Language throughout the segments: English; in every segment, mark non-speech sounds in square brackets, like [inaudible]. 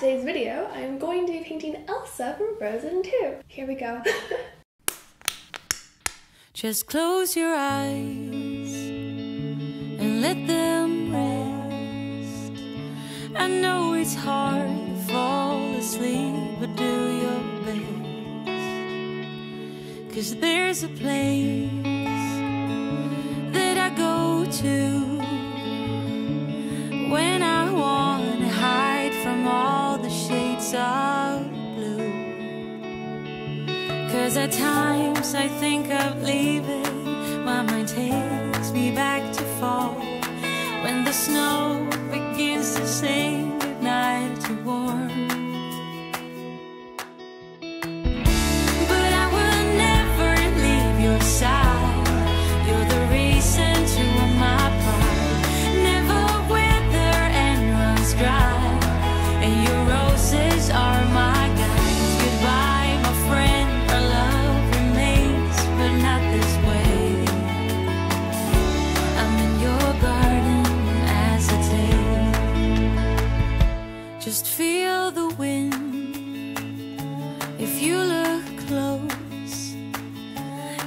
today's video, I'm going to be painting Elsa from Frozen 2. Here we go. [laughs] Just close your eyes and let them rest. I know it's hard to fall asleep, but do your best. Cause there's a place that I go to Cause at times I think of leaving, my mind takes me back to fall. When the snow begins to sing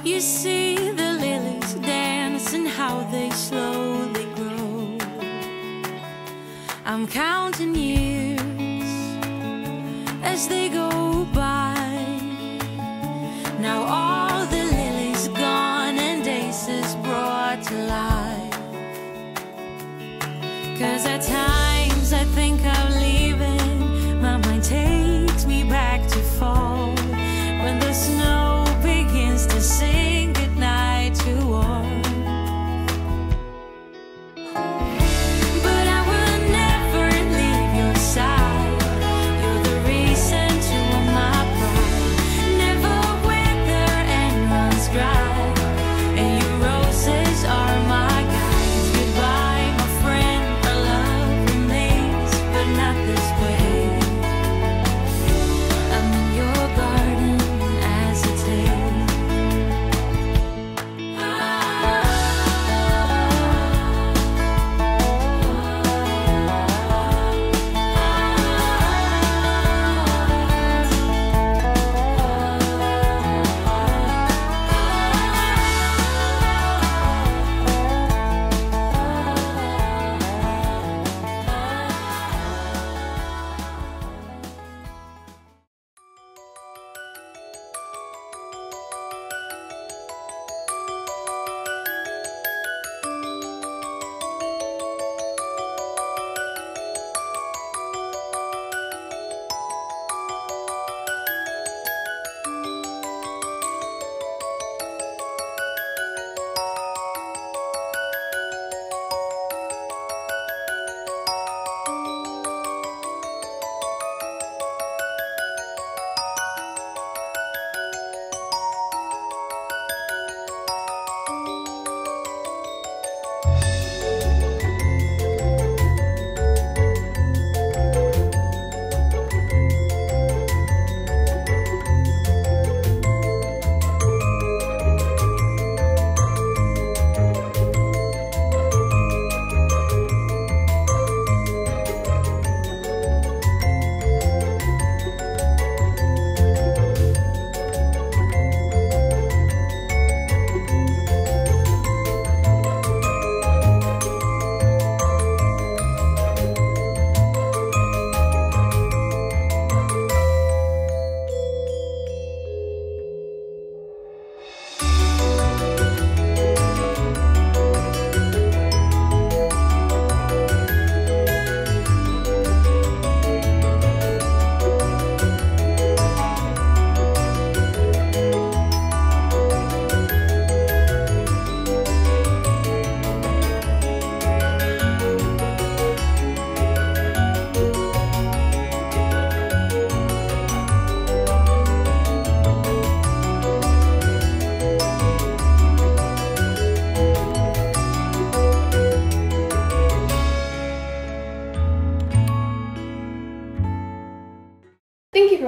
you see the lilies dance and how they slowly grow. I'm counting years as they go by. Now all the lilies gone and is brought to life. Cause at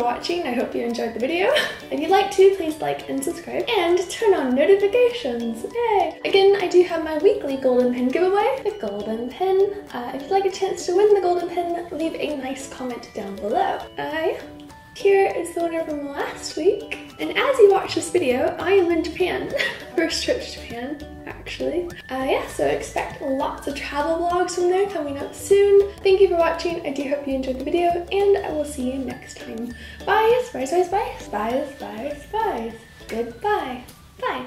watching. I hope you enjoyed the video. [laughs] If you'd like to, please like and subscribe and turn on notifications. Yay! Again, I do have my weekly golden pin giveaway, the golden pin. Uh, if you'd like a chance to win the golden pin, leave a nice comment down below. Uh, here is the winner from last week. And as you watch this video, I am in Japan. [laughs] First trip to Japan, actually. Uh, yeah, so expect lots of travel vlogs from there coming up soon. Thank you for watching. I do hope you enjoyed the video, and I will see you next time. Bye, bye, bye, bye, bye, bye, bye. Goodbye. Bye.